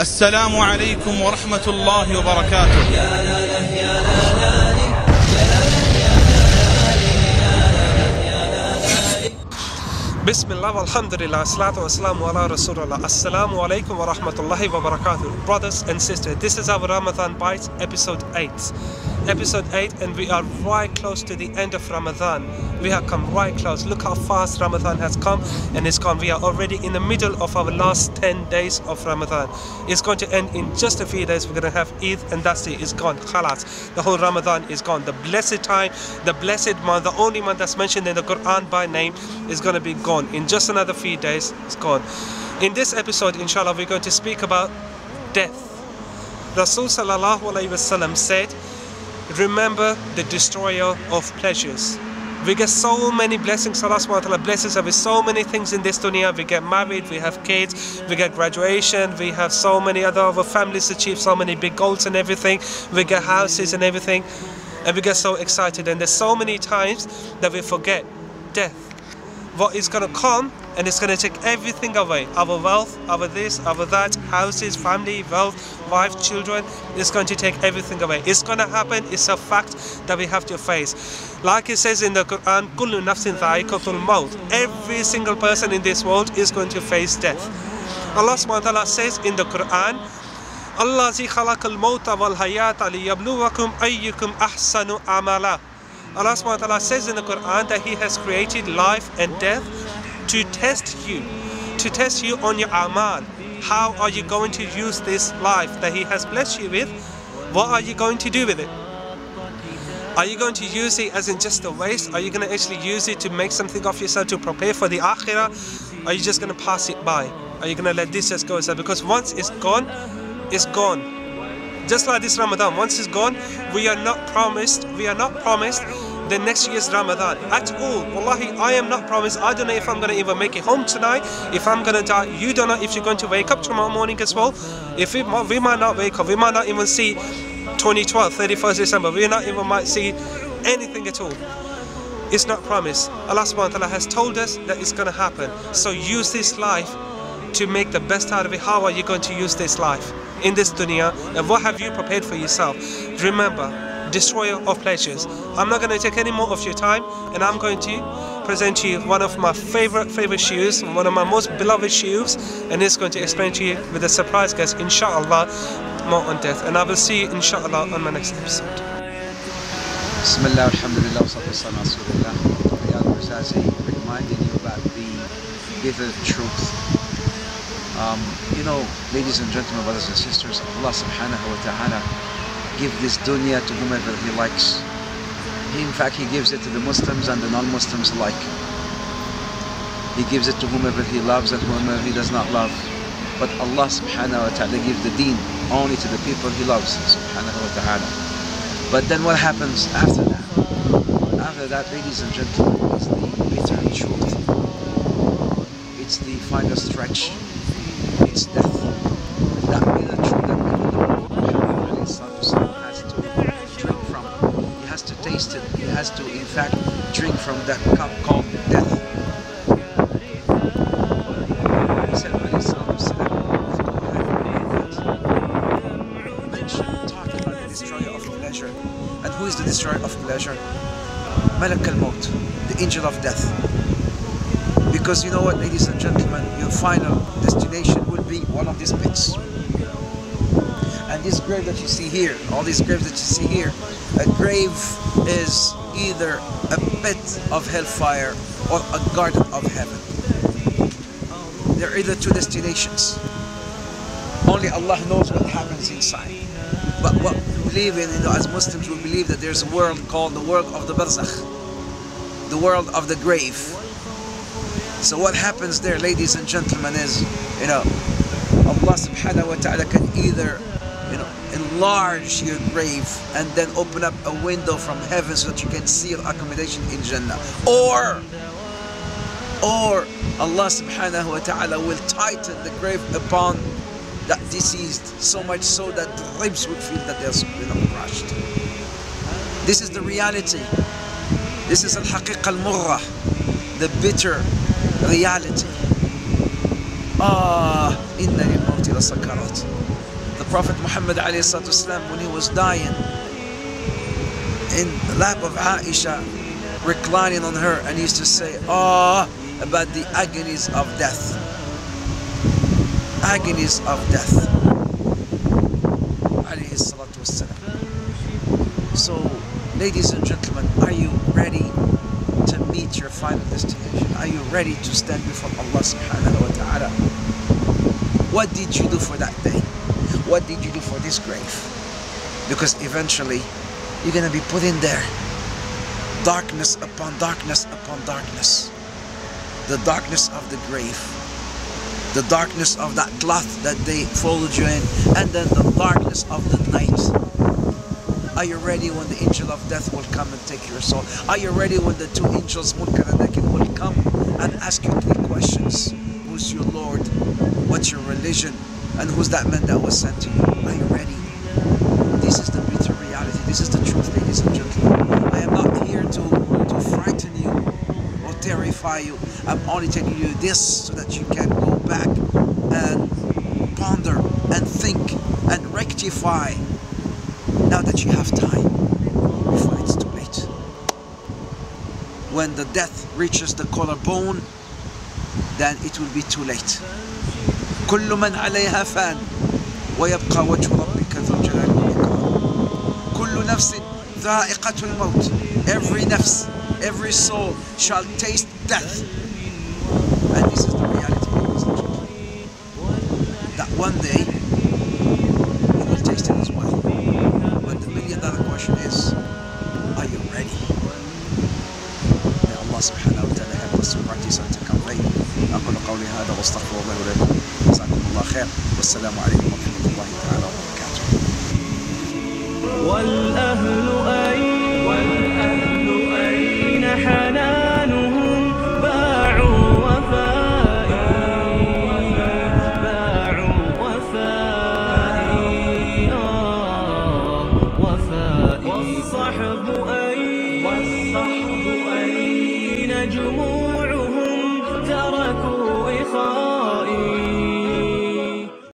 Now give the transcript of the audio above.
السلام عليكم ورحمة الله وبركاته. بسم الله والحمد لله الصلاة والسلام على رسول الله السلام عليكم ورحمة الله وبركاته brothers and sisters this is our Ramadan bites episode 8 Episode 8, and we are right close to the end of Ramadan. We have come right close. Look how fast Ramadan has come and it's gone. We are already in the middle of our last 10 days of Ramadan. It's going to end in just a few days. We're going to have Eid, and that's it. It's gone. Khalas. The whole Ramadan is gone. The blessed time, the blessed month, the only month that's mentioned in the Quran by name is going to be gone. In just another few days, it's gone. In this episode, inshallah, we're going to speak about death. Rasul sallallahu alayhi said, remember the destroyer of pleasures. We get so many blessings, Allah subhanahu wa blesses us with so many things in this dunya. We get married, we have kids, we get graduation, we have so many other our families achieve so many big goals and everything. We get houses and everything. And we get so excited. And there's so many times that we forget death. What is gonna come and it's gonna take everything away. Our wealth, our this, our that, houses, family, wealth, wife, children, it's going to take everything away. It's gonna happen, it's a fact that we have to face. Like it says in the Quran, Kullu nafsin maut. Every single person in this world is going to face death. Allah subhanahu says in the Quran, khalaqal mawta wal hayata liyabluwakum ayyukum ahsanu amala. Allah subhanahu says in the Quran that He has created life and death to test you, to test you on your amal. How are you going to use this life that He has blessed you with? What are you going to do with it? Are you going to use it as in just a waste? Are you going to actually use it to make something of yourself to prepare for the akhirah? Are you just going to pass it by? Are you going to let this just go aside? Because once it's gone, it's gone. Just like this Ramadan, once it's gone, we are not promised, we are not promised the next year's Ramadan at all. Wallahi, I am not promised. I don't know if I'm going to even make it home tonight, if I'm going to die. You don't know if you're going to wake up tomorrow morning as well. If we, we might not wake up, we might not even see 2012, 31st December. We not even might see anything at all. It's not promised. Allah subhanahu wa ta'ala has told us that it's going to happen. So use this life to make the best out of it. How are you going to use this life in this dunya? And what have you prepared for yourself? Remember, destroyer of pleasures. I'm not going to take any more of your time and I'm going to present to you one of my favorite favorite shoes, one of my most beloved shoes and it's going to explain to you with a surprise guest inshallah more on death and I will see you inshallah on my next episode. Bismillah, alhamdulillah, wa reminding you about the bitter truth. Um, you know, ladies and gentlemen, brothers and sisters, Allah subhanahu wa ta'ala give this dunya to whomever He likes. He, in fact, He gives it to the Muslims and the non-Muslims alike. He gives it to whomever He loves and whomever He does not love. But Allah subhanahu wa ta'ala gives the deen only to the people He loves subhanahu wa ta'ala. But then what happens after that? After that, ladies and gentlemen, is the bitter truth. It's the final stretch. It's death. That bitter fact, drink from that cup called death. And who is the destroyer of pleasure? Malak al-Maut, the angel of death. Because you know what, ladies and gentlemen, your final destination will be one of these pits. And this grave that you see here, all these graves that you see here, a grave is either a pit of hellfire or a garden of heaven. There are either two destinations. Only Allah knows what happens inside. But what we believe in, you know, as Muslims, we believe that there's a world called the world of the barzakh, the world of the grave. So what happens there, ladies and gentlemen, is, you know, Allah subhanahu wa ta'ala can either, enlarge your grave and then open up a window from heaven so that you can see your accommodation in Jannah. Or, or Allah subhanahu wa ta'ala will tighten the grave upon that deceased so much so that the ribs would feel that they're you know, crushed. This is the reality. This is al-haqiq al-murrah, the bitter reality. Ah, inna lil-mawti la sakarat. Prophet Muhammad عليه الصلاة والسلام when he was dying in the lap of Aisha reclining on her and he used to say ah about the agonies of death agonies of death عليه الصلاة والسلام So ladies and gentlemen are you ready to meet your final destination are you ready to stand before Allah subhanahu wa ta'ala what did you do for that day What did you do for this grave? Because eventually you're going to be put in there darkness upon darkness upon darkness. The darkness of the grave the darkness of that cloth that they folded you in and then the darkness of the night. Are you ready when the angel of death will come and take your soul? Are you ready when the two angels Munkar and will come and ask you three questions? Who's your lord? What's your religion and who's that man that was sent to you? Are you ready? This is the bitter reality. This is the truth ladies and gentlemen. I am not here to to frighten you or terrify you. I'm only telling you this so that you can go back and ponder and think and rectify now that you have time before it's too late. When the death reaches the collarbone then it will be too late كل من عليها فان ويبقى وجه ربك ذو الجلال والإكرام كل نفس ذائقة الموت every nafs every soul shall taste death and this is the reality that one day والسلام عليكم ورحمة الله تعالى وبركاته. والأهل